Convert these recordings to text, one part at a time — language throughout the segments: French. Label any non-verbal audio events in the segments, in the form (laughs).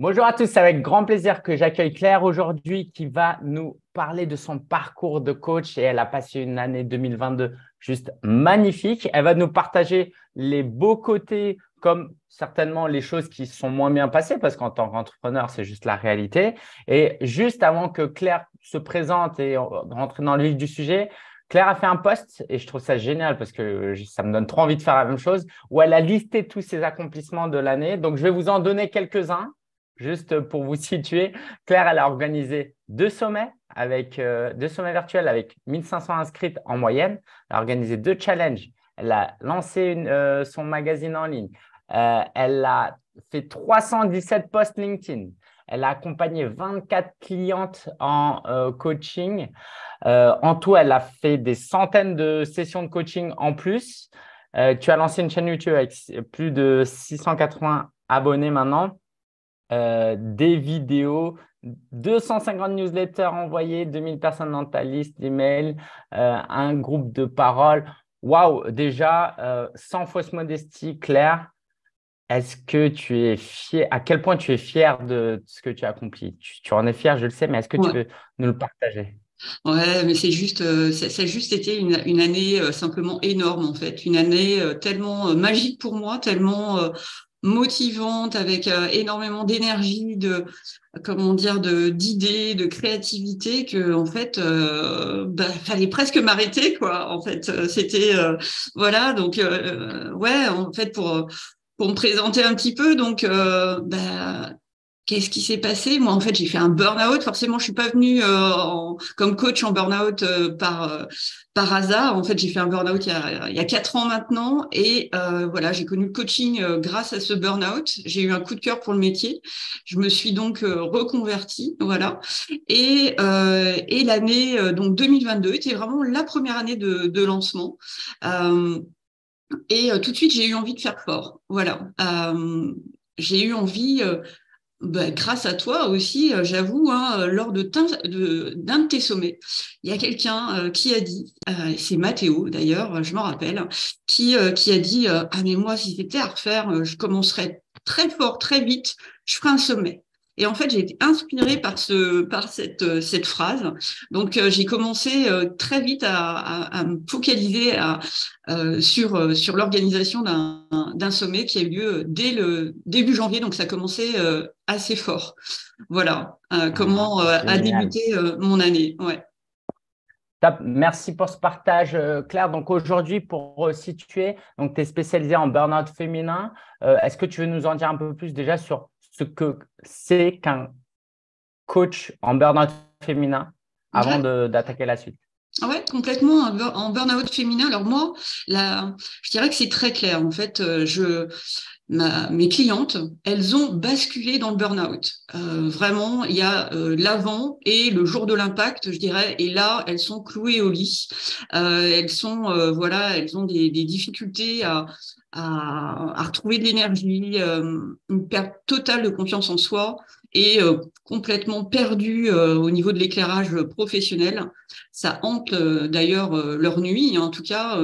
Bonjour à tous, c'est avec grand plaisir que j'accueille Claire aujourd'hui qui va nous parler de son parcours de coach et elle a passé une année 2022 juste magnifique. Elle va nous partager les beaux côtés comme certainement les choses qui sont moins bien passées parce qu'en tant qu'entrepreneur, c'est juste la réalité. Et juste avant que Claire se présente et rentre dans le vif du sujet, Claire a fait un post et je trouve ça génial parce que ça me donne trop envie de faire la même chose où elle a listé tous ses accomplissements de l'année. Donc, je vais vous en donner quelques-uns Juste pour vous (laughs) situer, Claire, elle a organisé deux sommets avec euh, deux sommets virtuels avec 1500 inscrites en moyenne. Elle a organisé deux challenges. Elle a lancé euh, son magazine en ligne. Euh, elle a fait 317 posts LinkedIn. Elle a accompagné 24 clientes en coaching. en tout, elle a fait des centaines de sessions de coaching en plus. tu as lancé une chaîne YouTube avec plus de 680 abonnés maintenant. Euh, des vidéos, 250 newsletters envoyés, 2000 personnes dans ta liste d'emails, euh, un groupe de paroles. Waouh, déjà, euh, sans fausse modestie, Claire, est-ce que tu es fier, à quel point tu es fier de ce que tu as accompli? Tu, en es fier, je le sais, mais est-ce que tu veux nous le partager? Ouais, mais c'est juste, ça, a juste été une, une année simplement énorme en fait, une année tellement magique pour moi, tellement motivante, avec euh, énormément d'énergie, de comment dire, de d'idées, de créativité, que en fait, euh, bah, fallait presque m'arrêter, quoi. En fait, euh, c'était voilà, donc ouais, en fait pour pour me présenter un petit peu, donc bah, Qu'est-ce qui s'est passé? Moi, en fait, j'ai fait un burn-out. Forcément, je suis pas venue euh, comme coach en burn-out euh, par euh, par hasard. En fait, j'ai fait un burn-out il, y a quatre ans maintenant, et voilà, j'ai connu le coaching grâce à ce burn-out. J'ai eu un coup de cœur pour le métier. Je me suis donc reconvertie, voilà. Et et l'année donc 2022 était vraiment la première année de, de lancement. et tout de suite, j'ai eu envie de faire fort. Voilà. j'ai eu envie bah, grâce à toi aussi, euh, j'avoue, hein, euh, lors de d'un de, de, tes sommets, il y a quelqu'un euh, qui a dit, c'est Mathéo d'ailleurs, je m'en rappelle, qui, qui a dit Ah, mais moi, si c'était à refaire, je commencerais très fort, très vite, je ferai un sommet. Et en fait, j'ai été inspirée par ce, par cette, euh, cette phrase. Donc, euh, j'ai commencé euh, très vite à, à, me focaliser à, sur, sur l'organisation d'un sommet qui a eu lieu dès le début janvier. Donc, ça a commencé assez fort. Voilà ah, comment a débuté mon année. Ouais. Merci pour ce partage, Claire. Donc aujourd'hui, pour situer, tu es spécialisée en burn-out féminin. Est-ce que tu veux nous en dire un peu plus déjà sur ce que c'est qu'un coach en burn-out féminin avant d'attaquer la suite Oui, complètement en burn-out féminin. Alors moi, je dirais que c'est très clair. En fait, euh, je, mes clientes, elles ont basculé dans le burn-out. Euh, vraiment, il y a euh, l'avant et le jour de l'impact, je dirais. Et là, elles sont clouées au lit. elles sont, voilà, elles ont des difficultés à, à, retrouver de l'énergie, euh, une perte totale de confiance en soi et euh, complètement perdu euh, au niveau de l'éclairage professionnel. Ça hante d'ailleurs leur nuit, en tout cas.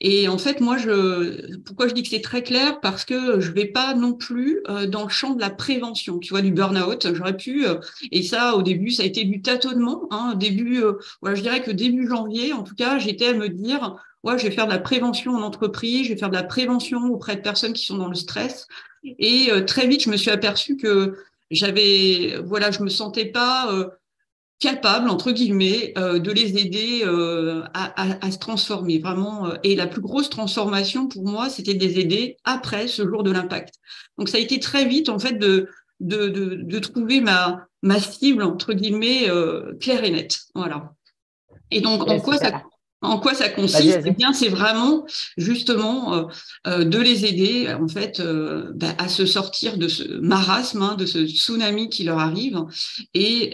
et en fait, moi, je, pourquoi je dis que c'est très clair? Parce que je vais pas non plus dans le champ de la prévention, tu vois, du burn-out. J'aurais pu, et ça, au début, ça a été du tâtonnement. Hein, début, voilà, je dirais que début janvier, en tout cas, j'étais à me dire ouais, je vais faire de la prévention en entreprise, je vais faire de la prévention auprès de personnes qui sont dans le stress. Et euh, très vite, je me suis aperçue que j'avais, voilà, je me sentais pas euh, capable entre guillemets euh, de les aider à, à, à, se transformer vraiment. et la plus grosse transformation pour moi, c'était de les aider après ce jour de l'impact. Donc ça a été très vite en fait de de, de, de trouver ma ma cible entre guillemets claire et nette. Voilà. Et donc, en quoi ça, en quoi ça consiste Eh bien, c'est vraiment justement euh, euh, de les aider en fait euh, bah, à se sortir de ce marasme, hein, de ce tsunami qui leur arrive et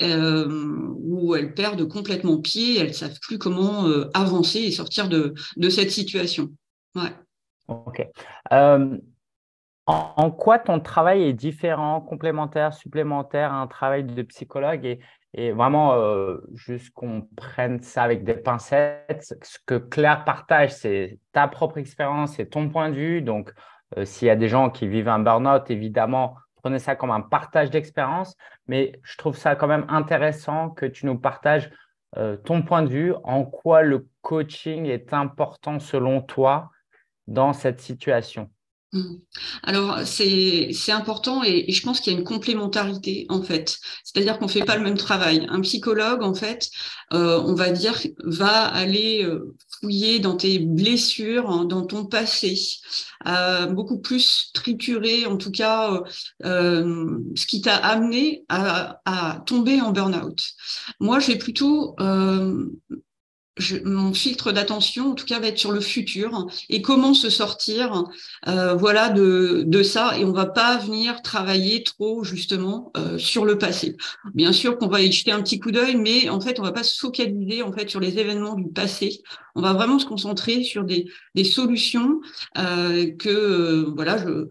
où elles perdent complètement pied, elles savent plus comment avancer et sortir de, de cette situation. Ouais. Ok. En, en, quoi ton travail est différent, complémentaire, supplémentaire à un travail de psychologue et, et vraiment, euh, juste qu'on prenne ça avec des pincettes. Ce que Claire partage, c'est ta propre expérience et ton point de vue. Donc, euh, s'il y a des gens qui vivent un burn-out, évidemment, prenais ça comme un partage d'expérience, mais je trouve ça quand même intéressant que tu nous partages euh, ton point de vue, en quoi le coaching est important selon toi dans cette situation. Mmh. Alors, c'est important et, je pense qu'il y a une complémentarité, en fait. C'est-à-dire qu'on ne fait pas le même travail. Un psychologue, en fait, euh, on va dire, va aller euh, fouiller dans tes blessures, hein, dans ton passé, euh, beaucoup plus triturer, en tout cas, ce qui t'a amené à, tomber en burn-out. Moi, je vais mon filtre d'attention, en tout cas, va être sur le futur et comment se sortir, euh, voilà, de, ça. Et on va pas venir travailler trop justement euh, sur le passé. Bien sûr qu'on va y jeter un petit coup d'œil, mais en fait, on va pas se focaliser en fait sur les événements du passé. On va vraiment se concentrer sur des, solutions euh, que voilà, je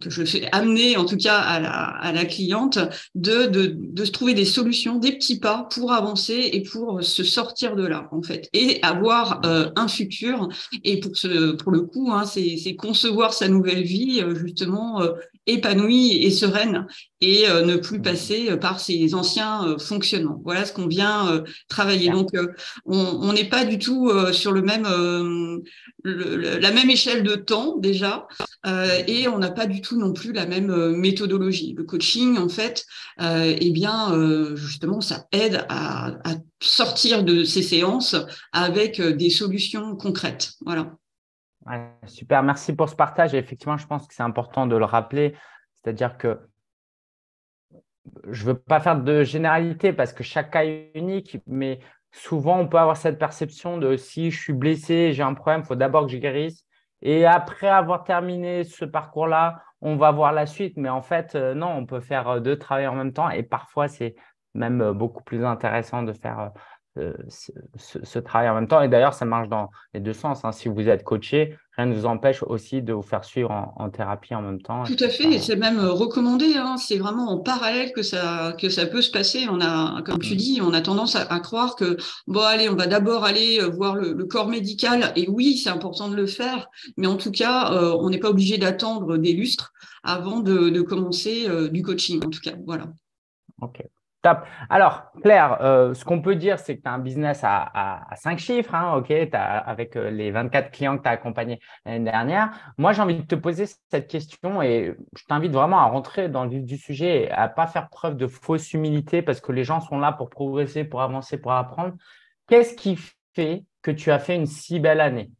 que je fais amener en tout cas à la, à la cliente de, de, de, se trouver des solutions, des petits pas pour avancer et pour se sortir de là en fait et avoir euh, un futur. Et pour ce pour le coup hein, c'est concevoir sa nouvelle vie euh, justement euh, épanouie et sereine et euh, ne plus passer par ses anciens fonctionnements. Voilà ce qu'on vient travailler. Donc on n'est pas du tout sur le même la même échelle de temps déjà et on n'a pas du tout non plus la même méthodologie. Le coaching en fait, eh bien justement ça aide à, à sortir de ces séances avec des solutions concrètes. Voilà super, merci pour ce partage. effectivement, je pense que c'est important de le rappeler. C'est-à-dire que je ne veux pas faire de généralité parce que chaque cas est unique, mais souvent on peut avoir cette perception de si je suis blessé, j'ai un problème, il faut d'abord que je guérisse. Et après avoir terminé ce parcours-là, on va voir la suite. Mais en fait, euh, non, on peut faire deux travaux en même temps. Et parfois, c'est même euh, beaucoup plus intéressant de faire euh, euh, ce, travail en même temps. Et d'ailleurs, ça marche dans les deux sens. Hein. Si vous êtes coaché, rien ne vous empêche aussi de vous faire suivre en, thérapie en même temps. Tout à fait, et c'est même euh, recommandé. Hein. C'est vraiment en parallèle que ça, que ça peut se passer. On a, comme tu mm. dis, on a tendance à, croire que, bon, allez, on va d'abord aller euh, voir le, corps médical. Et oui, c'est important de le faire, mais en tout cas, on n'est pas obligé d'attendre des lustres avant de, commencer du coaching, en tout cas. Voilà. OK. Alors, Claire, euh, ce qu'on peut dire, c'est que tu as un business à, 5 chiffres, hein, ok, avec euh, les 24 clients que tu as accompagnés l'année dernière. Moi, j'ai envie de te poser cette question et je t'invite vraiment à rentrer dans le vif du sujet et à pas faire preuve de fausse humilité parce que les gens sont là pour progresser, pour avancer, pour apprendre. Qu'est-ce qui fait que tu as fait une si belle année?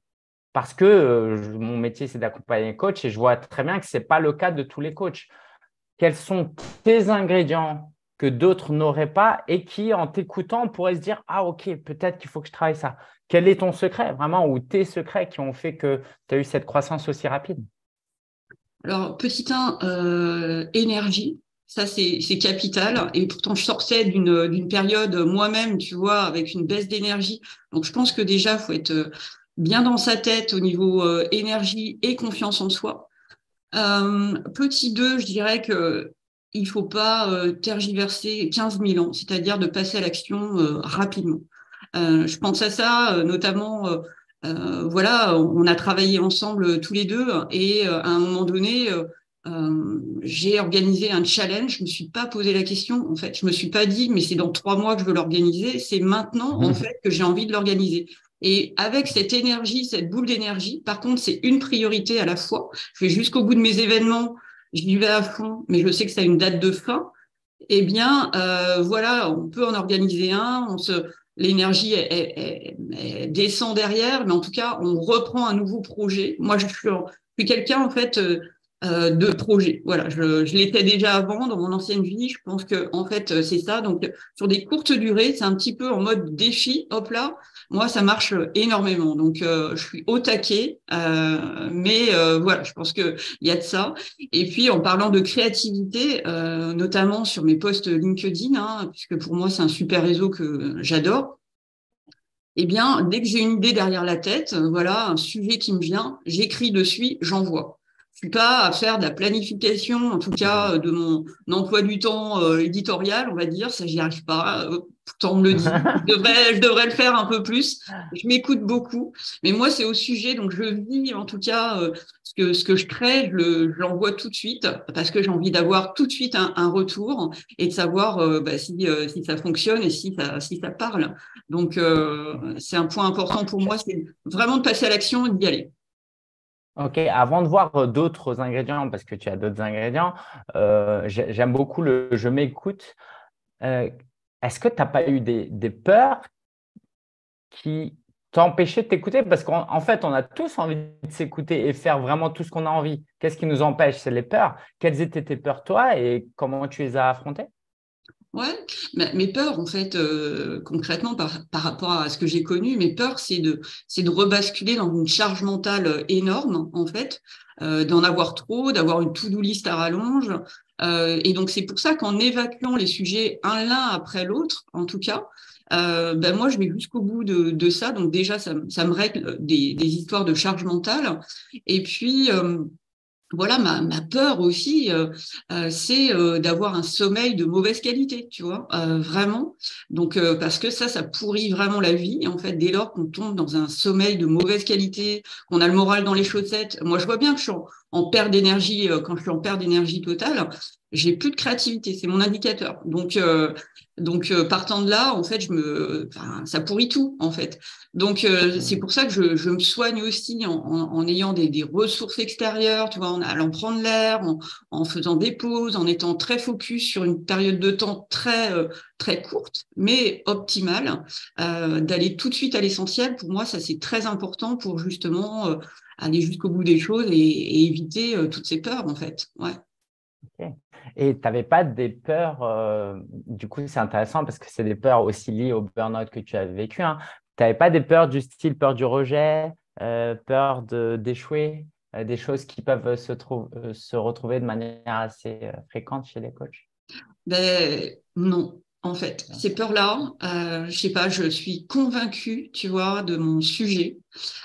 Parce que euh, mon métier, c'est d'accompagner les coachs et je vois très bien que ce n'est pas le cas de tous les coachs. Quels sont tes ingrédients que d'autres n'auraient pas et qui, en t'écoutant, pourraient se dire Ah, ok, peut-être qu'il faut que je travaille ça. Quel est ton secret, vraiment, ou tes secrets qui ont fait que tu as eu cette croissance aussi rapide? Alors, petit 1, euh, énergie. Ça, c'est capital. Et pourtant, je sortais d'une période moi-même, tu vois, avec une baisse d'énergie. Donc, je pense que déjà, il faut être euh, bien dans sa tête au niveau euh, énergie et confiance en soi. petit 2, je dirais que il faut pas euh, tergiverser 15 000 ans, c'est-à-dire de passer à l'action euh, rapidement. Euh, je pense à ça, notamment, voilà, on a travaillé ensemble tous les deux et à un moment donné, j'ai organisé un challenge. Je me suis pas posé la question. En fait, je me suis pas dit, mais c'est dans trois mois que je veux l'organiser. C'est maintenant, en mmh. fait, que j'ai envie de l'organiser. Et avec cette énergie, cette boule d'énergie, par contre, c'est une priorité à la fois. Je vais jusqu'au bout de mes événements j'y vais à fond, mais je sais que ça a une date de fin, eh bien, euh, voilà, on peut en organiser un, l'énergie descend derrière, mais en tout cas, on reprend un nouveau projet. Moi, je suis, suis quelqu'un, en fait, euh, euh, de projet. Voilà, je, je l'étais déjà avant dans mon ancienne vie. Je pense que en fait c'est ça. Donc sur des courtes durées, c'est un petit peu en mode défi. Hop là, moi ça marche énormément. Donc euh, je suis au taquet, euh, mais voilà, je pense que il y a de ça. Et puis en parlant de créativité, notamment sur mes posts LinkedIn, hein, puisque pour moi c'est un super réseau que j'adore. Eh bien, dès que j'ai une idée derrière la tête, voilà, un sujet qui me vient, j'écris dessus, j'envoie. je suis pas à faire de la planification, en tout cas de mon emploi du temps euh, éditorial, on va dire. Ça, j'y arrive pas. Euh, pourtant, on me le dit. (laughs) Je devrais, je devrais le faire un peu plus. Je m'écoute beaucoup. Mais moi, c'est au sujet. Donc, je vis, en tout cas, euh, ce, que, ce que je crée, je l'envoie tout de suite parce que j'ai envie d'avoir tout de suite un, un, retour et de savoir euh, bah, si, si ça fonctionne et si ça, si ça parle. Donc, c'est un point important pour moi. C'est vraiment de passer à l'action et d'y aller. Ok, avant de voir euh, d'autres ingrédients, parce que tu as d'autres ingrédients, euh, j'aime beaucoup le je m'écoute. Euh, est-ce que tu n'as pas eu des, peurs qui t'empêchaient de t'écouter? Parce qu'en fait, on a tous envie de s'écouter et faire vraiment tout ce qu'on a envie. Qu'est-ce qui nous empêche? C'est les peurs. Quelles étaient tes peurs, toi, et comment tu les as affrontées? Ouais, mes peurs, en fait, euh, concrètement, par, rapport à ce que j'ai connu, mes peurs, c'est de, c'est de rebasculer dans une charge mentale euh, énorme, en fait, euh, d'en avoir trop, d'avoir une to-do list à rallonge. Euh, et donc, c'est pour ça qu'en évacuant les sujets un l'un après l'autre, en tout cas, euh, ben moi, je vais jusqu'au bout de, ça. Donc, déjà, ça, me règle des, des, histoires de charge mentale. Et puis, voilà, ma, peur aussi, euh, euh, c'est euh, d'avoir un sommeil de mauvaise qualité, tu vois, vraiment. Donc, parce que ça, ça pourrit vraiment la vie, en fait, dès lors qu'on tombe dans un sommeil de mauvaise qualité, qu'on a le moral dans les chaussettes. Moi, je vois bien que je suis en perte d'énergie, quand je suis en perte d'énergie totale, j'ai plus de créativité, c'est mon indicateur. Donc, donc, euh, partant de là, en fait, je me, enfin, ça pourrit tout, en fait. Donc, euh, c'est pour ça que je, je, me soigne aussi en, en, ayant des, des, ressources extérieures, tu vois, en allant prendre l'air, en, en, faisant des pauses, en étant très focus sur une période de temps très euh, très courte, mais optimale, d'aller tout de suite à l'essentiel. Pour moi, ça c'est très important pour justement aller jusqu'au bout des choses et, et éviter toutes ces peurs, en fait. Ouais. Et tu n'avais pas des peurs, euh, du coup, c'est intéressant parce que c'est des peurs aussi liées au burn-out que tu avais vécu. Hein. Tu n'avais pas des peurs du style peur du rejet, euh, peur d'échouer, euh, des choses qui peuvent se, se, retrouver de manière assez fréquente chez les coachs? Ben, Non. En fait, ces peurs-là, euh, je sais pas, je suis convaincue, tu vois, de mon sujet.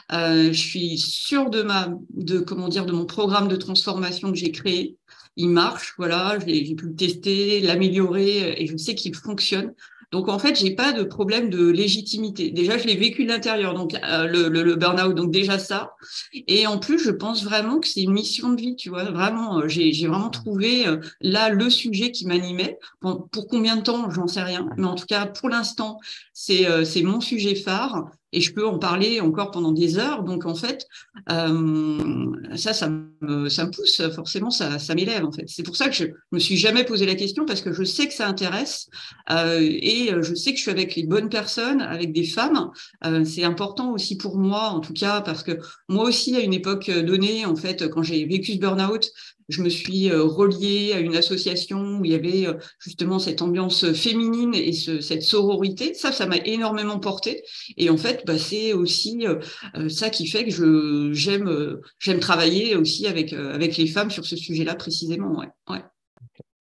je suis sûre de ma, de comment de mon programme de transformation que j'ai créé il marche, voilà, j'ai pu le tester, l'améliorer et je sais qu'il fonctionne. Donc en fait, j'ai pas de problème de légitimité. Déjà, je l'ai vécu de l'intérieur, donc euh, le, le, burn-out, donc déjà ça. Et en plus, je pense vraiment que c'est une mission de vie, tu vois. Vraiment, euh, j'ai vraiment trouvé euh, là le sujet qui m'animait. Pour combien de temps, j'en sais rien, mais en tout cas, pour l'instant, c'est mon sujet phare et je peux en parler encore pendant des heures. Donc en fait, euh, ça, ça me, pousse forcément, ça, ça m'élève en fait. C'est pour ça que je me suis jamais posé la question parce que je sais que ça intéresse euh, et je sais que je suis avec les bonnes personnes, avec des femmes. Euh, c'est important aussi pour moi, en tout cas, parce que moi aussi, à une époque donnée, en fait, quand j'ai vécu ce burn-out, je me suis euh, reliée à une association où il y avait euh, justement cette ambiance féminine et ce, cette sororité. Ça, ça m'a énormément porté. Et en fait, bah, c'est aussi euh, ça qui fait que j'aime travailler aussi avec les femmes sur ce sujet-là précisément. Ouais.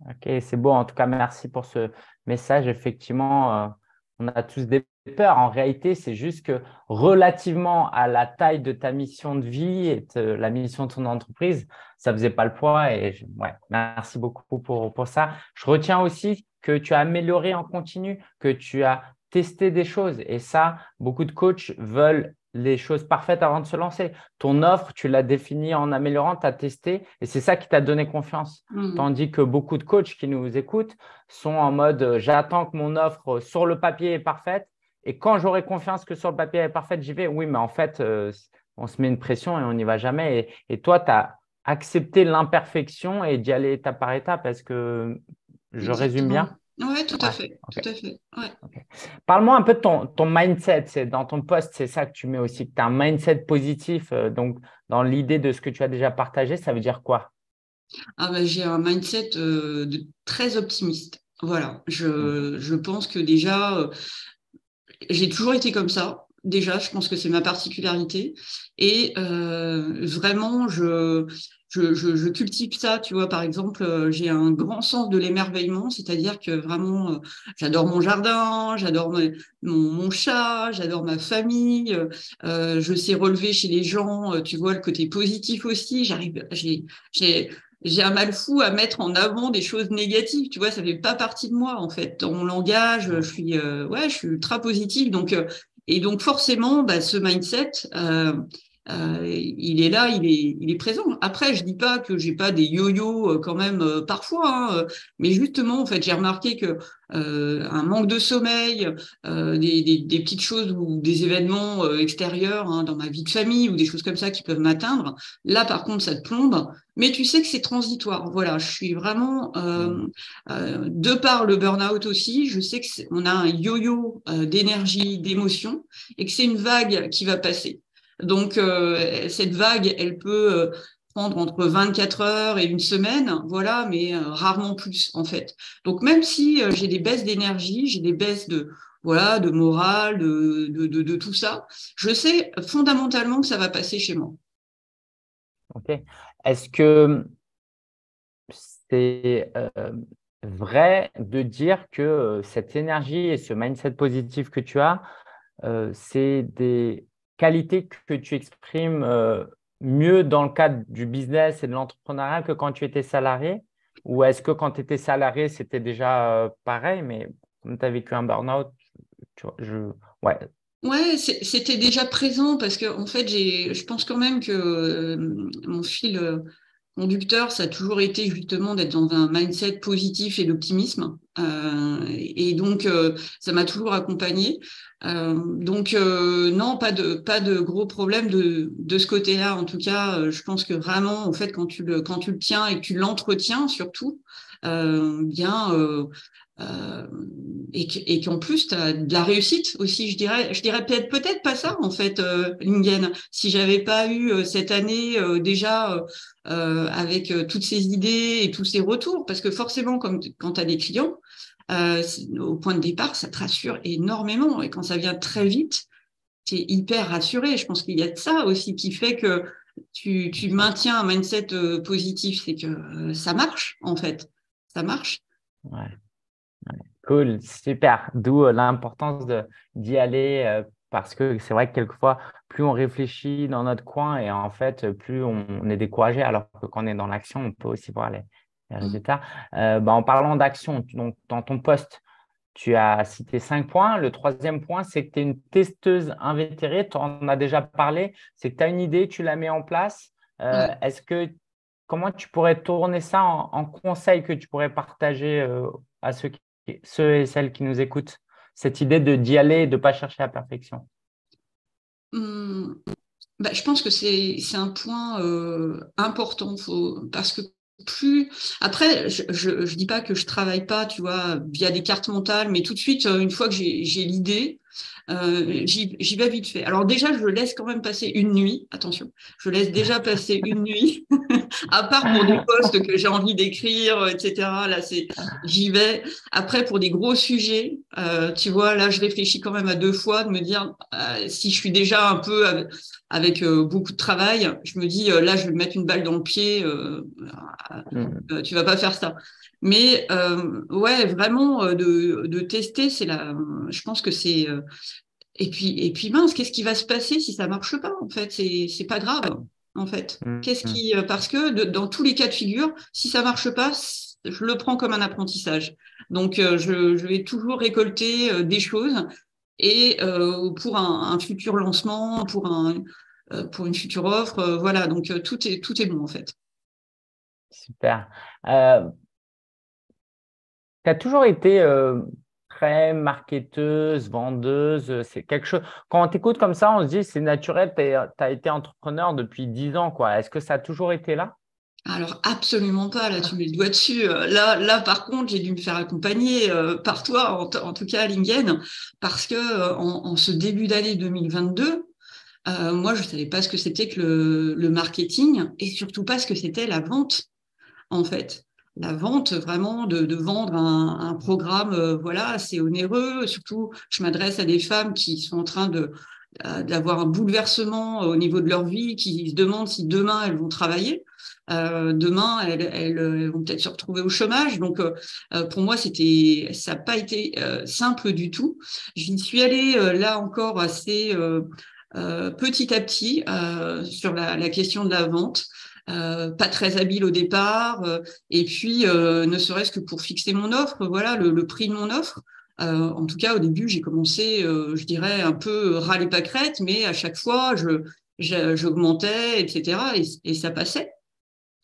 Ok, c'est beau. En tout cas, merci pour ce message. Effectivement, on a tous des peurs. En réalité, c'est juste que relativement à la taille de ta mission de vie et de la mission de ton entreprise, ça faisait pas le poids. Et ouais, merci beaucoup pour, pour ça. Je retiens aussi que tu as amélioré en continu, que tu as testé des choses. Et ça, beaucoup de coachs veulent les choses parfaites avant de se lancer. Ton offre, tu l'as définie en améliorant, tu as testé et c'est ça qui t'a donné confiance. Mmh. Tandis que beaucoup de coachs qui nous écoutent sont en mode j'attends que mon offre sur le papier est parfaite et quand j'aurai confiance que sur le papier est parfaite, j'y vais. Oui, mais en fait, euh, on se met une pression et on n'y va jamais. Et, toi, tu as accepté l'imperfection et d'y aller étape par étape. Est-ce que je résume bien? Oui, tout à fait. Tout à fait. Parle-moi un peu de ton, ton mindset. C'est, dans ton poste, c'est ça que tu mets aussi, que tu as un mindset positif. Euh, donc, dans l'idée de ce que tu as déjà partagé, ça veut dire quoi? Ah ben, J'ai un mindset euh, de, très optimiste. Voilà. Je, mmh. je pense que déjà, j'ai toujours été comme ça. Déjà, je pense que c'est ma particularité. Et euh, vraiment, je, je, je, cultive ça, tu vois. Par exemple, euh, j'ai un grand sens de l'émerveillement, c'est-à-dire que vraiment, euh, j'adore mon jardin, j'adore mon, mon, chat, j'adore ma famille. Euh, je sais relever chez les gens, tu vois, le côté positif aussi. J'arrive, j'ai, j'ai, j'ai un mal fou à mettre en avant des choses négatives, tu vois, ça fait pas partie de moi en fait. Dans mon langage, je suis, ouais, je suis ultra positive, donc et donc forcément, bah, ce mindset. Euh, il est là, il est, il est présent. Après, je dis pas que j'ai pas des yo-yo euh, quand même euh, parfois, hein, mais justement, en fait, j'ai remarqué que un manque de sommeil, des, des, petites choses ou des événements extérieurs hein, dans ma vie de famille ou des choses comme ça qui peuvent m'atteindre. Là, par contre, ça te plombe. Mais tu sais que c'est transitoire. Voilà, je suis vraiment de par le burn-out aussi. Je sais que on a un yo-yo d'énergie, d'émotion, et que c'est une vague qui va passer. Donc, euh, cette vague, elle peut euh, prendre entre 24 heures et une semaine, voilà, mais euh, rarement plus, en fait. Donc, même si j'ai des baisses d'énergie, j'ai des baisses de, voilà, de morale, de, de, de, tout ça, je sais fondamentalement que ça va passer chez moi. Ok. Est-ce que c'est vrai de dire que cette énergie et ce mindset positif que tu as, c'est des qualité que tu exprimes euh, mieux dans le cadre du business et de l'entrepreneuriat que quand tu étais salarié? Ou est-ce que quand tu étais salarié, c'était déjà euh, pareil, mais comme tu as vécu un burn-out, je... ouais. Ouais, c'était déjà présent parce que en fait, je pense quand même que euh, mon fil conducteur, ça a toujours été justement d'être dans un mindset positif et d'optimisme. Et donc, ça m'a toujours accompagné. Euh, donc, non, pas de pas de gros problèmes de de ce côté-là. En tout cas, je pense que vraiment, en fait, quand tu le quand tu le tiens et que tu l'entretiens surtout, bien euh, et qu'en plus tu as de la réussite aussi je dirais je dirais peut-être peut-être pas ça en fait euh, Lingen si j'avais pas eu euh, cette année euh, déjà avec toutes ces idées et tous ces retours parce que forcément comme quand tu as des clients au point de départ ça te rassure énormément. Et quand ça vient très vite tu es hyper rassuré. Je pense qu'il y a de ça aussi qui fait que tu, maintiens un mindset positif. C'est que ça marche en fait. Ça marche. Cool, super. D'où euh, l'importance d'y aller euh, parce que c'est vrai que quelquefois, plus on réfléchit dans notre coin et en fait, plus on, est découragé, alors que quand on est dans l'action, on peut aussi voir les, mmh. résultats. Euh, bah, en parlant d'action, dans ton poste, tu as cité cinq points. Le troisième point, c'est que tu es une testeuse invétérée. Tu en as déjà parlé. C'est que tu as une idée, tu la mets en place. Est-ce que comment tu pourrais tourner ça en, en conseil que tu pourrais partager à ceux qui ceux et celles qui nous écoutent, cette idée de d'y aller et de ne pas chercher la perfection hmm. bah, Je pense que c'est un point euh, important parce que plus. Après je, ne dis pas que je travaille pas tu vois via des cartes mentales mais tout de suite euh, une fois que j'ai l'idée euh, j'y vais vite fait. Alors déjà, je laisse quand même passer une nuit. Attention, je laisse déjà passer une nuit, (laughs) à part pour des postes que j'ai envie d'écrire, etc. Là, c'est j'y vais. Après, pour des gros sujets, euh, tu vois, là, je réfléchis quand même à deux fois de me dire euh, si je suis déjà un peu avec, beaucoup de travail, je me dis là, je vais me mettre une balle dans le pied. Mmh. tu vas pas faire ça. Mais euh, ouais, vraiment euh, de, de, tester, c'est la. Je pense que c'est. Euh, et puis et puis mince, qu'est-ce qui va se passer si ça marche pas En fait, c'est c'est pas grave. En fait, mmh, qu'est-ce mmh. qui parce que dans tous les cas de figure, si ça marche pas, je le prends comme un apprentissage. Donc je, je vais toujours récolter des choses et pour un, un, futur lancement, pour un pour une future offre, voilà. Donc tout est tout est bon en fait. Super. Euh, tu as toujours été euh, très marketeuse, vendeuse. C'est quelque chose. Quand on t'écoute comme ça, on se dit c'est naturel, tu as été entrepreneur depuis 10 ans. quoi. Est-ce que ça a toujours été là? Alors absolument pas, là tu mets le doigt dessus. Euh, là, là par contre, j'ai dû me faire accompagner euh, par toi, en, tout cas à Lingen, parce que en, ce début d'année 2022, moi je savais pas ce que c'était que le, marketing et surtout pas ce que c'était la vente en fait la vente, vraiment de, vendre un, programme, euh, voilà, assez onéreux. Surtout, je m'adresse à des femmes qui sont en train de euh, d'avoir un bouleversement au niveau de leur vie, qui se demandent si demain elles vont travailler. demain, elles, vont peut-être se retrouver au chômage. Donc, pour moi, c'était, ça n'a pas été simple du tout. J'y suis allée là encore assez petit à petit sur la, question de la vente. Pas très habile au départ, et puis ne serait-ce que pour fixer mon offre, voilà le prix de mon offre. Euh, en tout cas, au début, j'ai commencé, euh, je dirais, un peu râler pâquerette, mais à chaque fois, j'augmentais, etc. Et, ça passait.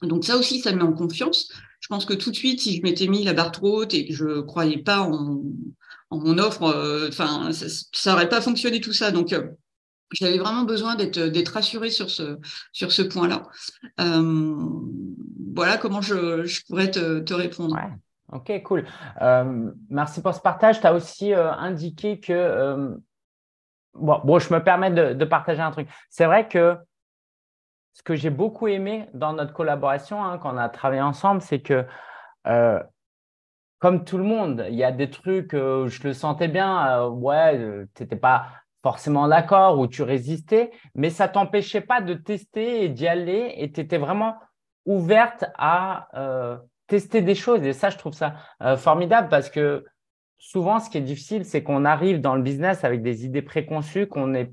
Donc ça aussi, ça me met en confiance. Je pense que tout de suite, si je m'étais mis la barre trop haute et que je croyais pas en, mon offre, euh, enfin, ça, n'aurait pas fonctionné tout ça. Donc j'avais vraiment besoin d'être rassurée sur ce sur ce point-là. voilà comment je, pourrais te, répondre. Ok, cool. Euh, merci pour ce partage. Tu as aussi euh, indiqué que... Euh, bon, je me permets de, partager un truc. C'est vrai que ce que j'ai beaucoup aimé dans notre collaboration, hein, quand on a travaillé ensemble, c'est que, comme tout le monde, il y a des trucs, je le sentais bien, ouais, tu n'étais pas forcément d'accord ou tu résistais, mais ça t'empêchait pas de tester et d'y aller et tu étais vraiment ouverte à tester des choses. Et ça, je trouve ça euh, formidable parce que souvent, ce qui est difficile, c'est qu'on arrive dans le business avec des idées préconçues qu'on ne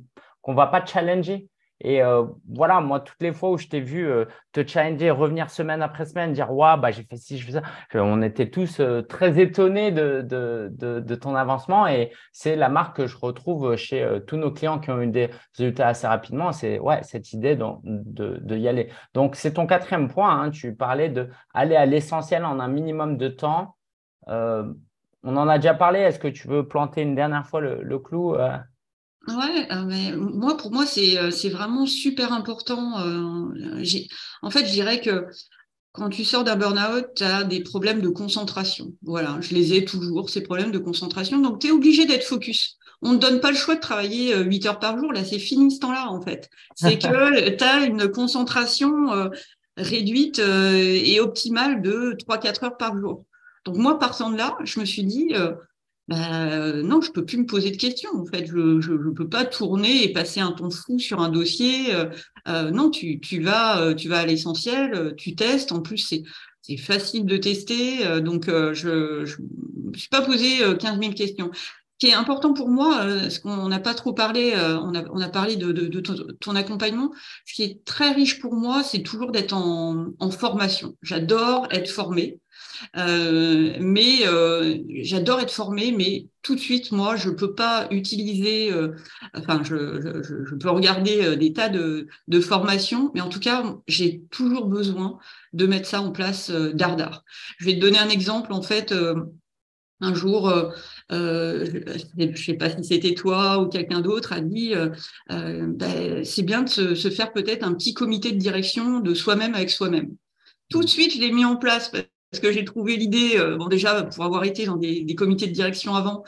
qu'on va pas challenger. Et euh, voilà, moi, toutes les fois où je t'ai vu euh, te challenger, revenir semaine après semaine, dire Ouais, bah, j'ai fait ci, je fais ça, on était tous euh, très étonnés de, de, de, ton avancement. Et c'est la marque que je retrouve chez tous nos clients qui ont eu des résultats assez rapidement. C'est ouais, cette idée de, y aller. Donc, c'est ton quatrième point. Hein, tu parlais d'aller à l'essentiel en un minimum de temps. on en a déjà parlé. Est-ce que tu veux planter une dernière fois le clou Ouais, euh, mais moi, pour moi, c'est, euh, c'est vraiment super important. Euh, en fait, je dirais que quand tu sors d'un burn-out, tu as des problèmes de concentration. Voilà, je les ai toujours, ces problèmes de concentration. Donc, tu es obligé d'être focus. On ne donne pas le choix de travailler 8 heures par jour. Là, c'est fini ce temps-là, en fait. C'est (laughs) que tu as une concentration réduite et optimale de 3-4 heures par jour. Donc, moi, partant de là, je me suis dit, bah, non, je peux plus me poser de questions. En fait, je ne peux pas tourner et passer un temps fou sur un dossier. Euh, euh, non, tu, vas, euh, à l'essentiel, tu testes. En plus, c'est facile de tester. donc, je ne suis pas posé 15 000 questions. Ce qui est important pour moi, ce qu'on n'a pas trop parlé, on, a, parlé de ton, accompagnement. Ce qui est très riche pour moi, c'est toujours d'être en, en formation. J'adore être formée. Euh, mais euh, j'adore être formée, mais tout de suite, moi, je peux pas utiliser. Euh, enfin, je, peux regarder des tas de, formations, mais en tout cas, j'ai toujours besoin de mettre ça en place dardard. Je vais te donner un exemple. En fait, un jour, je ne sais pas si c'était toi ou quelqu'un d'autre, a dit ben, c'est bien de se faire peut-être un petit comité de direction de soi-même avec soi-même. Tout de suite, je l'ai mis en place parce que j'ai trouvé l'idée, euh, bon déjà pour avoir été dans des, des comités de direction avant,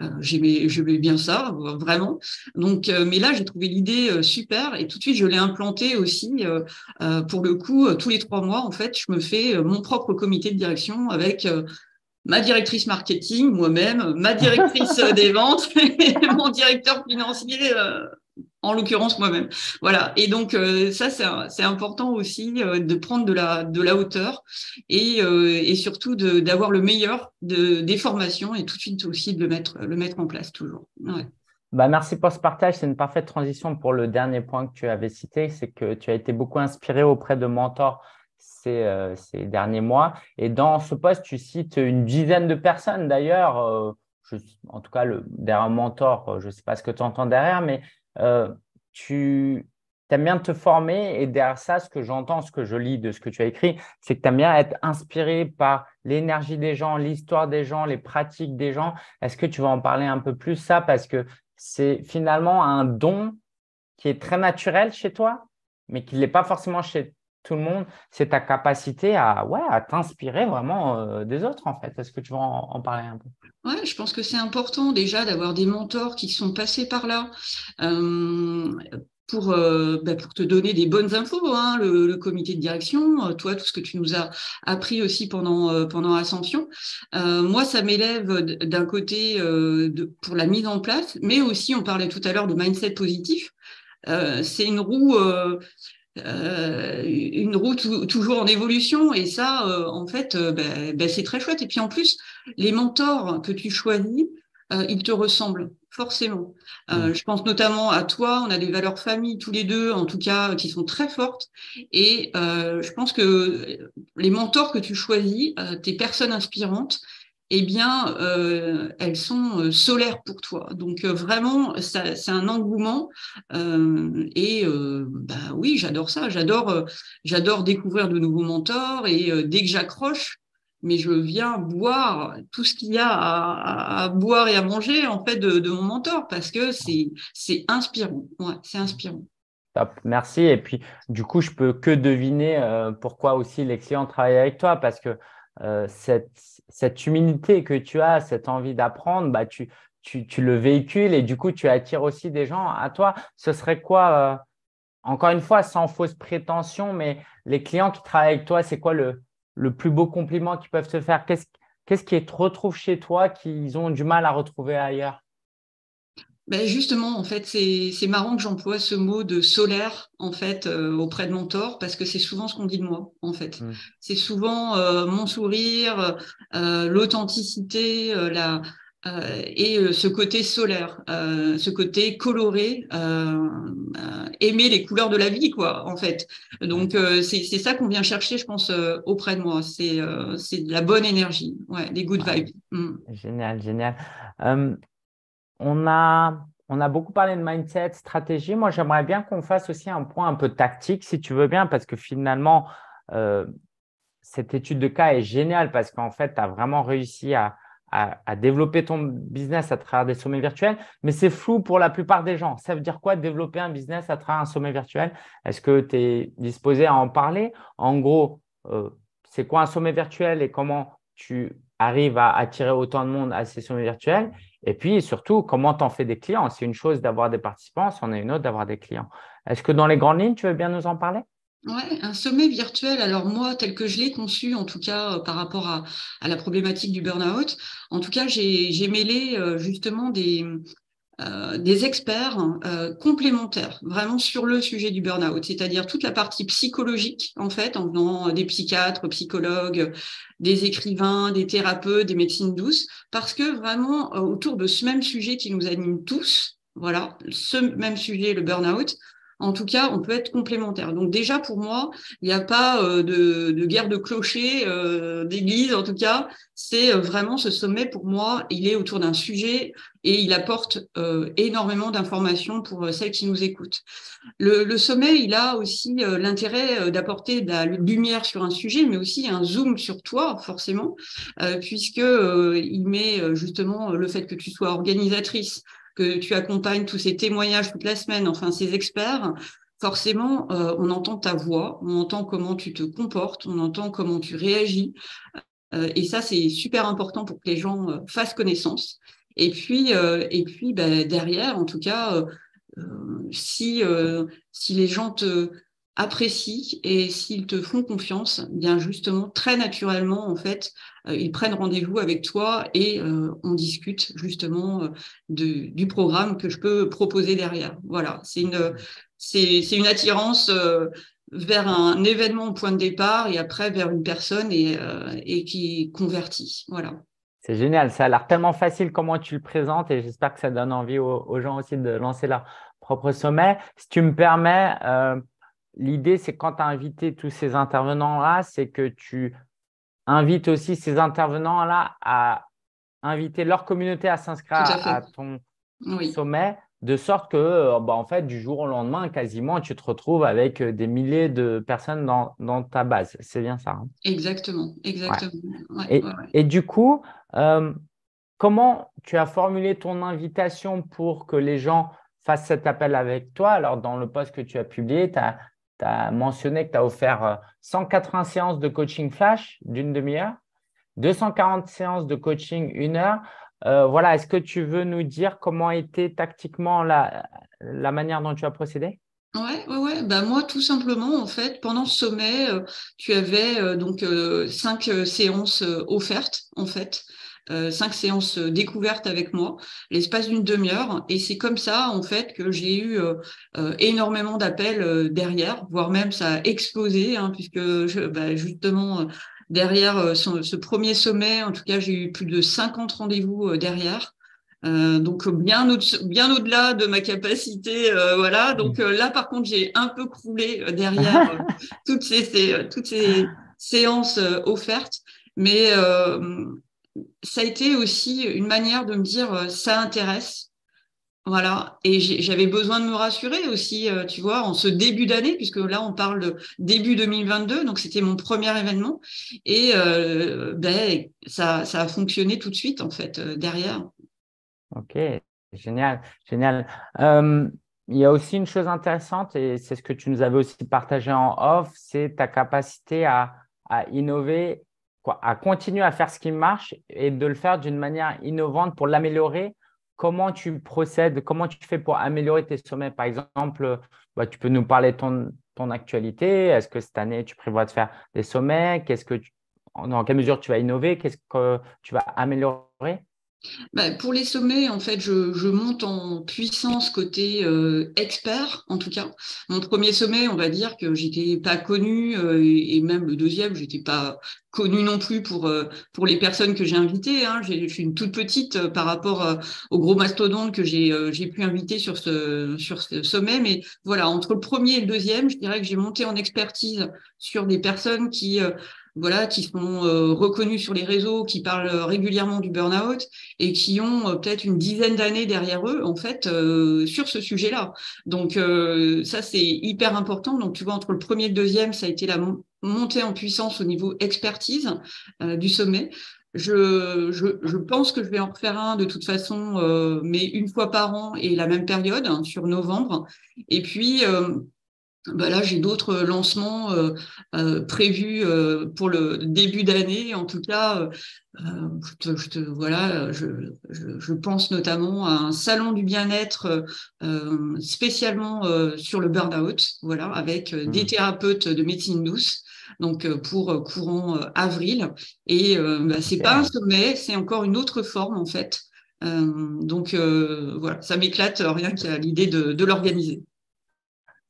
euh, j'aimais, j'aimais bien ça, vraiment. Donc, euh, mais là j'ai trouvé l'idée super et tout de suite je l'ai implanté aussi. pour le coup, tous les trois mois en fait, je me fais mon propre comité de direction avec ma directrice marketing, moi-même, ma directrice (laughs) des ventes et mon directeur financier en l'occurrence moi-même. Voilà. Et donc euh, ça, c'est important aussi euh, de prendre de la, de la hauteur et, euh, et surtout d'avoir le meilleur de, des formations et tout de suite aussi de le mettre, le mettre en place toujours. Bah, merci pour ce partage. C'est une parfaite transition pour le dernier point que tu avais cité, c'est que tu as été beaucoup inspiré auprès de mentors ces, ces derniers mois. Et dans ce poste, tu cites une dizaine de personnes d'ailleurs. en tout cas, derrière un mentor, je ne sais pas ce que tu entends derrière, mais euh, tu aimes bien te former et derrière ça, ce que j'entends, ce que je lis de ce que tu as écrit, c'est que tu aimes bien être inspiré par l'énergie des gens, l'histoire des gens, les pratiques des gens. Est-ce que tu vas en parler un peu plus ça parce que c'est finalement un don qui est très naturel chez toi, mais qui ne l'est pas forcément chez tout le monde, c'est ta capacité à, ouais, à t'inspirer vraiment euh, des autres, en fait. Est-ce que tu vas en, parler un peu? Ouais, je pense que c'est important déjà d'avoir des mentors qui sont passés par là. Euh, pour, euh, bah, pour te donner des bonnes infos, hein, le, comité de direction, toi, tout ce que tu nous as appris aussi pendant, pendant Ascension. moi, ça m'élève d'un côté pour la mise en place, mais aussi, on parlait tout à l'heure de mindset positif. c'est une roue une route toujours en évolution. Et ça, en fait, ben, ben, c'est très chouette. Et puis en plus, les mentors que tu choisis, ils te ressemblent forcément. Euh, je pense notamment à toi, on a des valeurs famille tous les deux, en tout cas, qui sont très fortes. Et euh, je pense que les mentors que tu choisis, euh, tes personnes inspirantes, eh bien, elles sont solaires pour toi. Donc vraiment, c'est un engouement. et bah oui, j'adore ça. J'adore, j'adore découvrir de nouveaux mentors. Et dès que j'accroche, mais je viens boire tout ce qu'il y a à, boire et à manger en fait de, mon mentor parce que c'est inspirant. C'est inspirant. Top, merci. Et puis du coup, je peux que deviner euh, pourquoi aussi les clients travaillent avec toi parce que euh, cette, cette humilité que tu as, cette envie d'apprendre, bah, tu, tu, le véhicules et du coup, tu attires aussi des gens à toi. Ce serait quoi, euh, encore une fois, sans fausse prétention, mais les clients qui travaillent avec toi, c'est quoi le, le plus beau compliment qu'ils peuvent te faire? Qu'est-ce qui te retrouve chez toi qu'ils ont du mal à retrouver ailleurs? Ben justement, en fait, c'est marrant que j'emploie ce mot de solaire en fait euh, auprès de mon tort parce que c'est souvent ce qu'on dit de moi en fait. Mmh. C'est souvent euh, mon sourire, euh, l'authenticité, la et ce côté solaire, ce côté coloré, aimer les couleurs de la vie, quoi, en fait. Donc c'est ça qu'on vient chercher, je pense, auprès de moi. C'est c'est de la bonne énergie, ouais, des good vibes. Mm. Génial, génial. On a on a beaucoup parlé de mindset, stratégie. Moi, j'aimerais bien qu'on fasse aussi un point un peu tactique, si tu veux bien, parce que finalement, cette étude de cas est géniale parce qu'en fait, tu as vraiment réussi à, à, développer ton business à travers des sommets virtuels, mais c'est flou pour la plupart des gens. Ça veut dire quoi développer un business à travers un sommet virtuel? Est-ce que tu es disposé à en parler? En gros, euh, c'est quoi un sommet virtuel et comment tu arrives à attirer autant de monde à ces sommets virtuels? Et puis surtout, comment tu en fais des clients? C'est une chose d'avoir des participants, c'en est une autre d'avoir des clients. Est-ce que dans les grandes lignes, tu veux bien nous en parler? Ouais, un sommet virtuel. Alors moi, tel que je l'ai conçu, en tout cas euh, par rapport à, la problématique du burn-out, en tout cas, j'ai mêlé euh, justement des, euh, des experts complémentaires, vraiment sur le sujet du burn-out, c'est-à-dire toute la partie psychologique, en fait, en venant des psychiatres, psychologues, des écrivains, des thérapeutes, des médecines douces, parce que vraiment, autour de ce même sujet qui nous anime tous, voilà, ce même sujet, le burn-out, en tout cas, on peut être complémentaire. Donc déjà, pour moi, il n'y a pas euh, de, guerre de clocher, euh, d'église, en tout cas. C'est euh, vraiment ce sommet, pour moi, il est autour d'un sujet et il apporte énormément d'informations pour celles qui nous écoutent. Le, sommet, il a aussi l'intérêt d'apporter de la lumière sur un sujet, mais aussi un zoom sur toi, forcément, puisque il met justement le fait que tu sois organisatrice, que tu accompagnes tous ces témoignages toute la semaine, enfin ces experts, forcément, euh, on entend ta voix, on entend comment tu te comportes, on entend comment tu réagis. Euh, et ça, c'est super important pour que les gens euh, fassent connaissance. Et puis, et puis bah, derrière, en tout cas, si, si les gens te apprécient et s'ils te font confiance, bien justement, très naturellement, en fait, ils prennent rendez-vous avec toi et euh, on discute justement euh, du programme que je peux proposer derrière. Voilà, c'est une, attirance vers un événement au point de départ et après vers une personne et, et qui convertit. Voilà. C'est génial, ça a l'air tellement facile comment tu le présentes et j'espère que ça donne envie aux, aux gens aussi de lancer leur propre sommet. Si tu me permets, l'idée, c'est quand tu as invité tous ces intervenants-là, c'est que tu invites aussi ces intervenants-là à inviter leur communauté à s'inscrire à, ton sommet, de sorte que, euh, bah, en fait, du jour au lendemain, quasiment, tu te retrouves avec euh, des milliers de personnes dans, ta base. C'est bien ça. Hein? Exactement, exactement. et, du coup, euh, comment tu as formulé ton invitation pour que les gens fassent cet appel avec toi? Alors, dans le post que tu as publié, tu as tu as mentionné que tu as offert 180 euh, séances de coaching flash d'une demi-heure, 240 séances de coaching une heure. Euh, voilà, est-ce que tu veux nous dire comment était tactiquement la, manière dont tu as procédé? Ouais, ouais. Bah, moi, tout simplement, en fait, pendant ce sommet, euh, tu avais donc cinq séances offertes, en fait cinq séances découvertes avec moi, l'espace d'une demi-heure. Et c'est comme ça, en fait, que j'ai eu énormément d'appels derrière, voire même ça a explosé, hein, puisque je, bah, justement, derrière ce premier sommet, en tout cas, j'ai eu plus de 50 rendez-vous derrière. Euh, donc bien, au bien au-delà de ma capacité, euh, voilà. Donc euh, là, par contre, j'ai un peu croulé derrière (laughs) toutes ces, toutes ces séances offertes, mais ça a été aussi une manière de me dire ça intéresse, voilà. Et j'avais besoin de me rassurer aussi, tu vois, en ce début d'année, puisque là on parle de début 2022, donc c'était mon premier événement, et ben ça, ça a fonctionné tout de suite en fait derrière. Ok, génial, génial. Euh, il y a aussi une chose intéressante, et c'est ce que tu nous avais aussi partagé en off, c'est ta capacité à, innover, quoi, à continuer à faire ce qui marche et de le faire d'une manière innovante pour l'améliorer. Comment tu procèdes, comment tu fais pour améliorer tes sommets? Par exemple, bah, tu peux nous parler de ton, ton actualité. Est-ce que cette année, tu prévois de faire des sommets? Qu'est-ce que Dans quelle mesure tu vas innover? Qu'est-ce que tu vas améliorer? Bah, pour les sommets, en fait, je, monte en puissance côté euh, expert, en tout cas. Mon premier sommet, on va dire que j'étais pas connue, euh, et, même le deuxième, j'étais pas connue non plus pour euh, pour les personnes que j'ai invitées. Hein. Je suis une toute petite par rapport aux gros mastodontes que j'ai j'ai pu inviter sur ce sur ce sommet. Mais voilà, entre le premier et le deuxième, je dirais que j'ai monté en expertise sur des personnes qui voilà, qui sont euh, reconnus sur les réseaux, qui parlent régulièrement du burn-out et qui ont euh, peut-être une dizaine d'années derrière eux, en fait, euh, sur ce sujet-là. Donc, ça, c'est hyper important. Donc, tu vois, entre le premier et le deuxième, ça a été la montée en puissance au niveau expertise du sommet. Je, je, pense que je vais en refaire un de toute façon, mais une fois par an et la même période, hein, sur novembre. Et puis, bah là, j'ai d'autres lancements euh, euh, prévus euh, pour le début d'année. En tout cas, je, te, voilà, je, je, pense notamment à un salon du bien-être spécialement sur le burn-out, voilà, avec des mmh. thérapeutes de médecine douce. Donc pour courant avril. Et bah, c'est pas un sommet, c'est encore une autre forme en fait. donc voilà, ça m'éclate rien qu'à l'idée de, de l'organiser.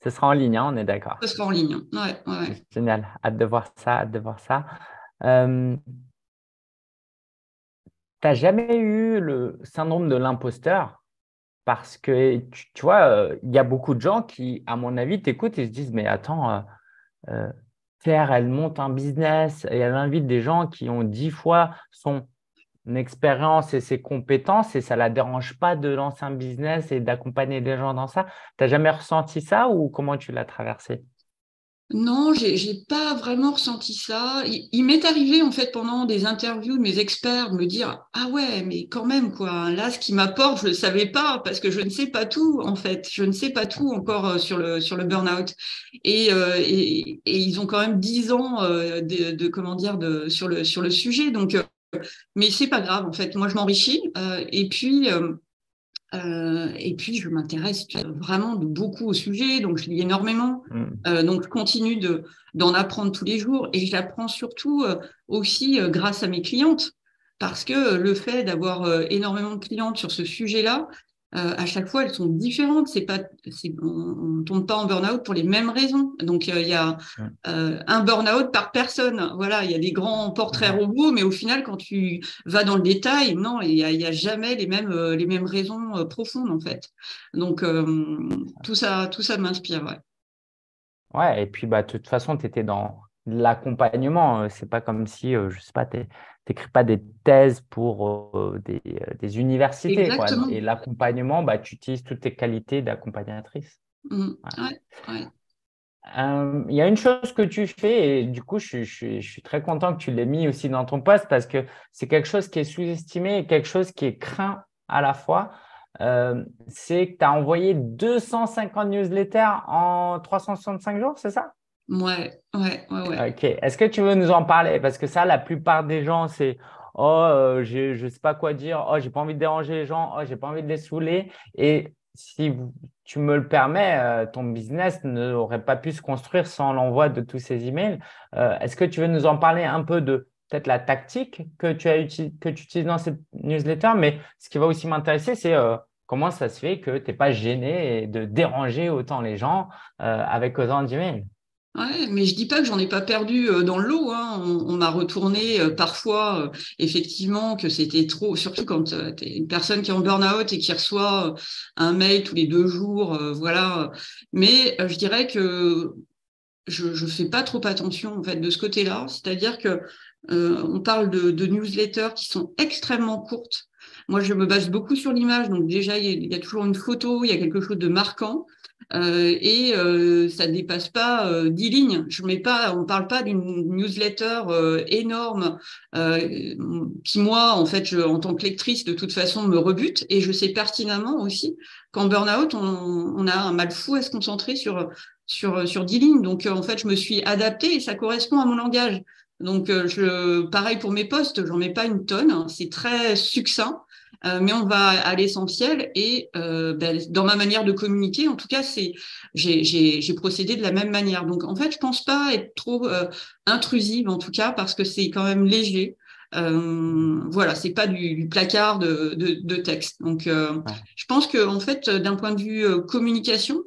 Ce sera en ligne, hein, on est d'accord. Ce sera en ligne, ouais, ouais. Génial, hâte de voir ça, hâte de voir ça. Euh, tu n'as jamais eu le syndrome de l'imposteur? Parce que tu, vois, euh, il y a beaucoup de gens qui, à mon avis, t'écoutent et se disent Mais attends, euh, euh elle monte un business et elle invite des gens qui ont dix fois son expérience et ses compétences et ça ne la dérange pas de lancer un business et d'accompagner des gens dans ça. Tu n'as jamais ressenti ça ou comment tu l'as traversé? Non, j'ai pas vraiment ressenti ça. Il, m'est arrivé en fait pendant des interviews de mes experts de me dire ah ouais mais quand même quoi là ce qui m'apporte je le savais pas parce que je ne sais pas tout en fait je ne sais pas tout encore euh, sur le sur le burn-out et, euh, et, ils ont quand même dix ans euh, de, comment dire sur le sur le sujet donc mais c'est pas grave, en fait. Moi, je m'enrichis. Euh, et puis, euh, euh, et puis, je m'intéresse vraiment beaucoup au sujet, donc je lis énormément. Mm. donc, je continue de, d'en apprendre tous les jours et j'apprends surtout aussi grâce à mes clientes. Parce que le fait d'avoir énormément de clientes sur ce sujet-là, euh, à chaque fois, elles sont différentes. C'est pas, on, ne tombe pas en burn-out pour les mêmes raisons. Donc, euh, il y a euh, un burn-out par personne. Voilà, il y a des grands portraits robots, mais au final, quand tu vas dans le détail, non, il y a, y a, jamais les mêmes, les mêmes raisons profondes en fait. Donc, tout ça, tout ça m'inspire. Ouais. ouais. Et puis, bah, de toute façon, tu étais dans l'accompagnement. C'est pas comme si, je sais pas, tu n'écris pas des thèses pour euh, des, euh, des, universités. Et l'accompagnement, bah, tu utilises toutes tes qualités d'accompagnatrice. Mmh. Euh, il y a une chose que tu fais, et du coup, je, je, je suis très content que tu l'aies mis aussi dans ton poste parce que c'est quelque chose qui est sous-estimé et quelque chose qui est craint à la fois. c'est que tu as envoyé 250 newsletters en 365 jours, c'est ça? Ouais, ouais, ouais. Ok. Est-ce que tu veux nous en parler? Parce que ça, la plupart des gens, c'est Oh, euh, je ne sais pas quoi dire. Oh, j'ai pas envie de déranger les gens. Oh, j'ai pas envie de les saouler. Et si tu me le permets, euh, ton business n'aurait pas pu se construire sans l'envoi de tous ces emails. Euh, est-ce que tu veux nous en parler un peu de peut-être la tactique que tu, as que tu utilises dans cette newsletter, mais ce qui va aussi m'intéresser, c'est comment ça se fait que tu n'es pas gêné de déranger autant les gens avec autant d'emails? Mais je dis pas que j'en ai pas perdu euh, dans le lot. Hein. On, m'a retourné parfois, effectivement, que c'était trop, surtout quand tu es une personne qui est en burn-out et qui reçoit un mail tous les deux jours, voilà. Mais je dirais que je ne fais pas trop attention en fait de ce côté-là. C'est-à-dire que euh, on parle de, newsletters qui sont extrêmement courtes. Moi, je me base beaucoup sur l'image, donc déjà il y, a, toujours une photo, il y a quelque chose de marquant. Euh, et euh, ça dépasse pas euh, 10 lignes. Je mets pas, on parle pas d'une newsletter euh, énorme qui moi, en fait, je, en tant que lectrice, de toute façon, me rebute. Et je sais pertinemment aussi qu'en burn-out, on, a un mal fou à se concentrer sur sur sur 10 lignes. Donc en fait, je me suis adaptée et ça correspond à mon langage. Donc, euh, je, pareil pour mes postes, j'en mets pas une tonne, c'est très succinct, euh, mais on va à l'essentiel. Et euh, ben, dans ma manière de communiquer, en tout cas, c'est j'ai procédé de la même manière. Donc, en fait, je pense pas être trop intrusive, en tout cas, parce que c'est quand même léger. Euh, voilà, c'est pas du, placard de, de, de, texte. Donc, je pense que en fait, d'un point de vue communication,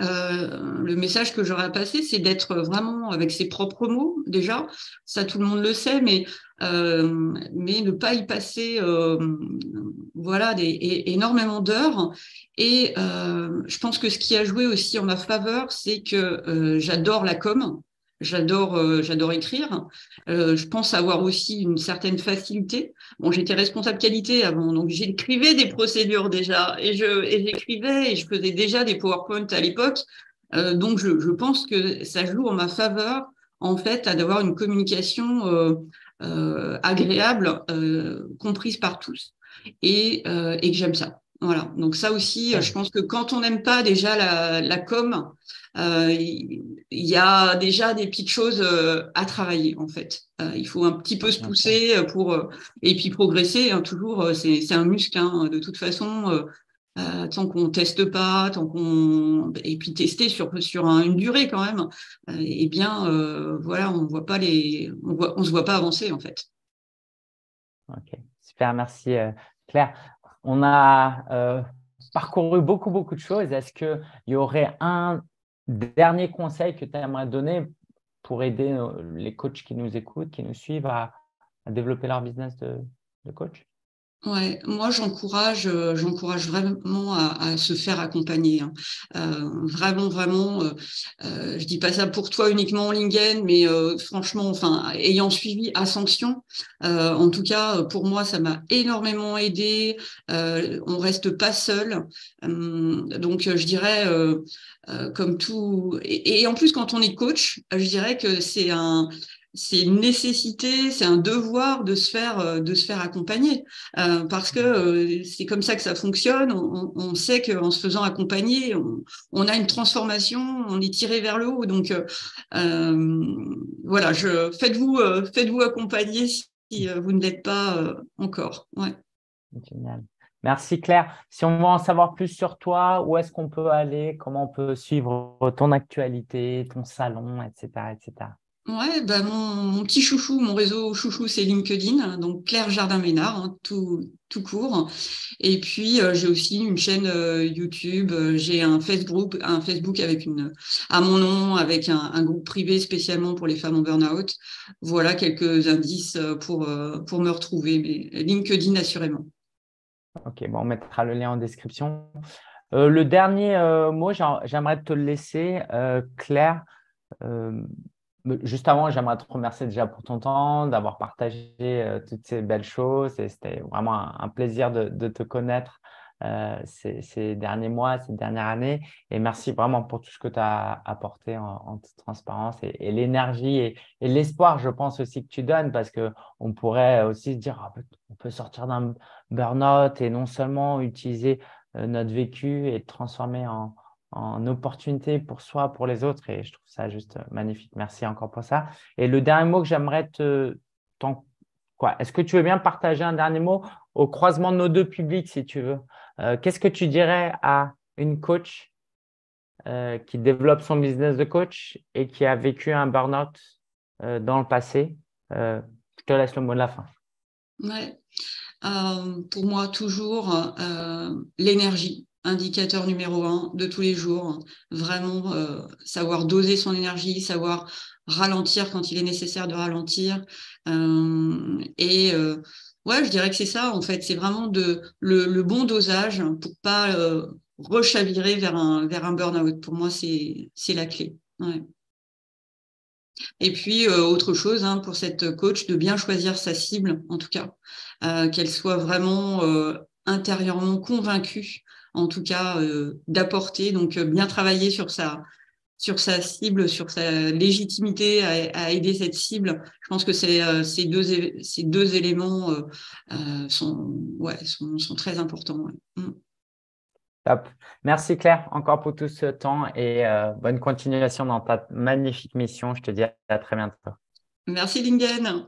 euh, le message que j'aurais à passer, c'est d'être vraiment avec ses propres mots, déjà. Ça, tout le monde le sait, mais, euh, mais ne pas y passer euh, voilà, des, énormément d'heures. Et je pense que ce qui a joué aussi en ma faveur, c'est que j'adore la com. J'adore, euh, j'adore écrire. Euh, je pense avoir aussi une certaine facilité. Bon, j'étais responsable qualité avant, donc j'écrivais des procédures déjà, et je, et j'écrivais et je faisais déjà des PowerPoint à l'époque. Euh, donc, je, je, pense que ça joue en ma faveur, en fait, à d'avoir une communication euh, euh, agréable, comprise par tous, et, et que j'aime ça. Voilà. Donc ça aussi, je pense que quand on n'aime pas déjà la, la com, il y a déjà des petites choses euh, à travailler en fait. Euh, il faut un petit peu se pousser pour et puis progresser. Hein, toujours, c'est un muscle. Hein, de toute façon, tant qu'on teste pas, tant qu'on et puis tester sur sur une durée quand même, eh bien voilà, on voit pas les, on voit, on se voit pas avancer en fait. Ok, super, merci Claire. On a parcouru beaucoup beaucoup de choses. Est-ce qu'il y aurait un Dernier conseil que tu aimerais donner pour aider les coachs qui nous écoutent, qui nous suivent à, développer leur business de coach? Ouais, moi j'encourage, euh, j'encourage vraiment à, se faire accompagner. Hein. Euh, vraiment, vraiment. Euh, euh, je dis pas ça pour toi uniquement en LinkedIn, mais franchement, enfin, ayant suivi Ascension, en tout cas pour moi ça m'a énormément aidé. on reste pas seul, donc je dirais comme tout. Et, et, en plus quand on est coach, je dirais que c'est un c'est une nécessité, c'est un devoir de se faire, euh, accompagner, euh, parce que euh, c'est comme ça que ça fonctionne. On, sait qu'en se faisant accompagner, on, a une transformation, on est tiré vers le haut. Donc voilà, faites-vous, accompagner si vous ne l'êtes pas encore. Génial. Merci Claire. Si on veut en savoir plus sur toi, où est-ce qu'on peut aller, comment on peut suivre ton actualité, ton salon, etc., etc. Ouais, bah mon, petit chouchou, mon réseau chouchou, c'est LinkedIn, donc Claire Jardin-Ménard, hein, tout, court. Et puis euh, j'ai aussi une chaîne euh, YouTube, euh, j'ai un Facebook, un Facebook avec une à mon nom, avec un, groupe privé spécialement pour les femmes en burn-out. Voilà quelques indices pour pour me retrouver, mais LinkedIn assurément. Ok, bon, on mettra le lien en description. le dernier mot, j'aimerais te le laisser, Claire. Juste avant, j'aimerais te remercier déjà pour ton temps, d'avoir partagé euh, toutes ces belles choses. C'était vraiment un, plaisir de, te connaître euh, ces, derniers mois, ces dernières années. Et merci vraiment pour tout ce que tu as apporté en, transparence et, l'énergie et, l'espoir, je pense aussi que tu donnes parce qu'on pourrait aussi se dire ah, on peut sortir d'un burn-out et non seulement utiliser euh, notre vécu et transformer en, en opportunité pour soi, pour les autres. Et je trouve ça juste magnifique. Merci encore pour ça. Et le dernier mot que j'aimerais te. Quoi? Est-ce que tu veux bien partager un dernier mot au croisement de nos deux publics, si tu veux? Euh, Qu'est-ce que tu dirais à une coach euh, qui développe son business de coach et qui a vécu un burn-out euh, dans le passé? Te laisse le mot de la fin. Pour moi, toujours l'énergie indicateur numéro un de tous les jours. Vraiment savoir doser son énergie, savoir ralentir quand il est nécessaire de ralentir. et ouais, je dirais que c'est ça, en fait. C'est vraiment de, le, bon dosage pour pas rechavirer vers un, vers un burn-out. Pour moi, c'est la clé. Et puis, autre chose hein, pour cette coach, de bien choisir sa cible, en tout cas, qu'elle soit vraiment intérieurement convaincue en tout cas euh, d'apporter. Donc euh, bien travailler sur sa sur sa cible, sur sa légitimité à, aider cette cible. Je pense que c'est, euh, ces, deux, ces deux éléments sont, ouais, sont, sont, très importants. Mm. Top. Merci Claire encore pour tout ce temps et bonne continuation dans ta magnifique mission. Je te dis à très bientôt. Merci Lingen.